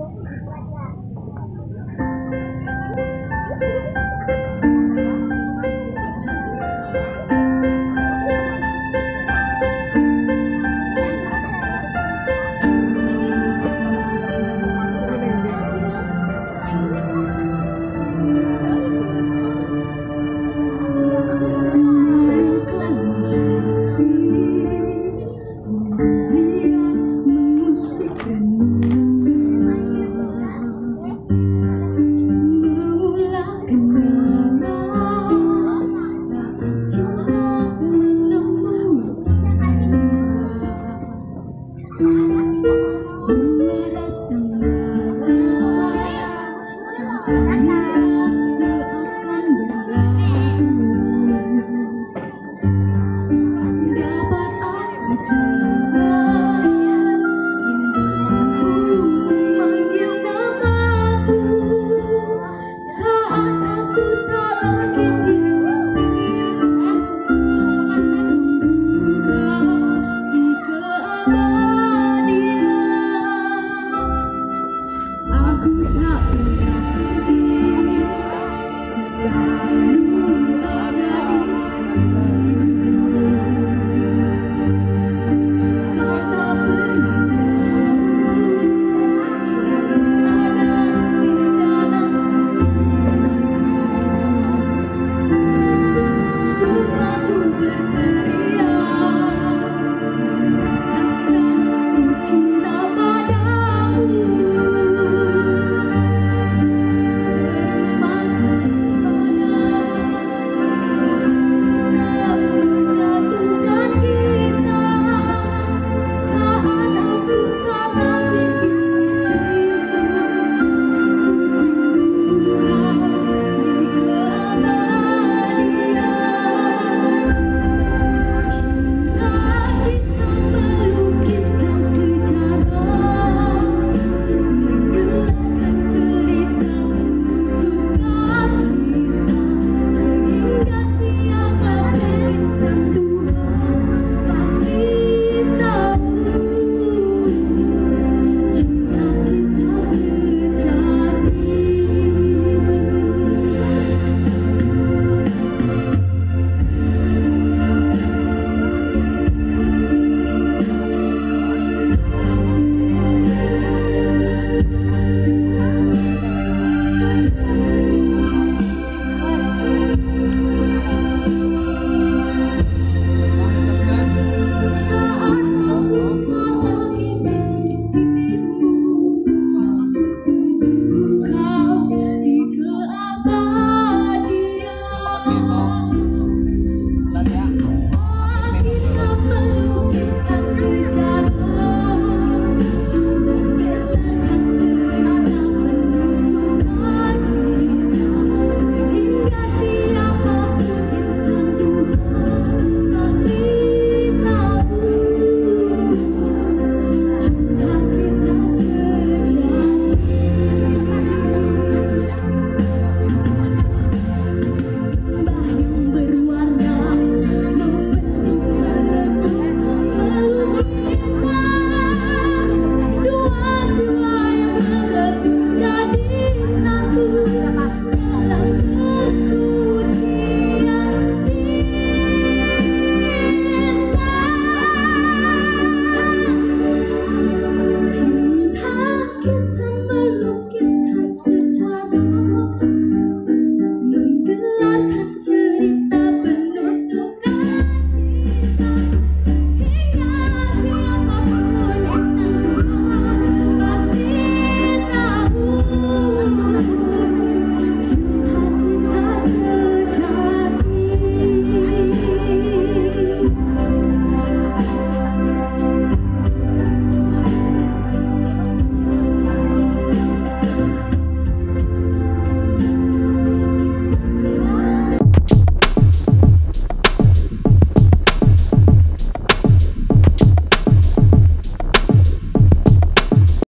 Bút chì. Suara sang you.